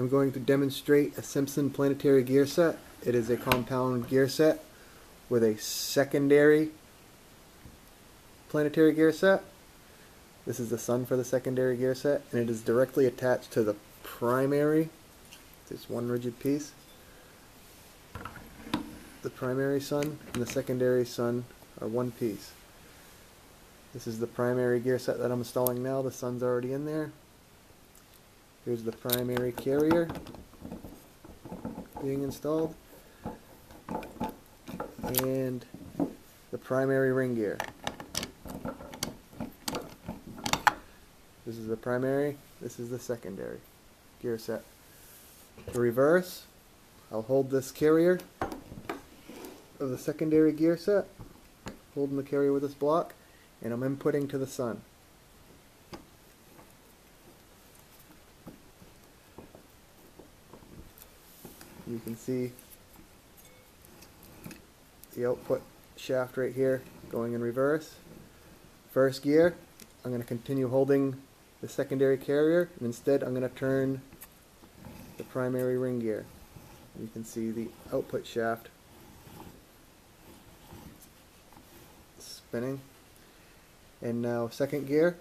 I'm going to demonstrate a Simpson planetary gear set. It is a compound gear set with a secondary planetary gear set. This is the sun for the secondary gear set, and it is directly attached to the primary. It's one rigid piece. The primary sun and the secondary sun are one piece. This is the primary gear set that I'm installing now. The sun's already in there. Here's the primary carrier being installed. And the primary ring gear. This is the primary, this is the secondary gear set. The reverse, I'll hold this carrier of the secondary gear set, holding the carrier with this block, and I'm inputting to the sun. You can see the output shaft right here going in reverse. First gear, I'm going to continue holding the secondary carrier and instead I'm going to turn the primary ring gear. You can see the output shaft spinning. And now second gear,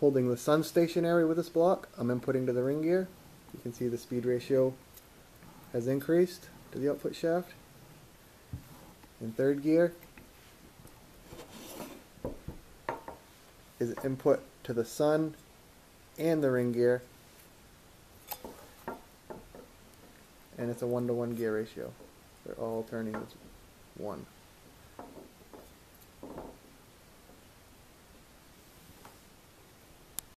holding the sun stationary with this block, I'm inputting to the ring gear. You can see the speed ratio has increased to the output shaft. In third gear is input to the sun and the ring gear. And it's a one to one gear ratio. They're all turning as one.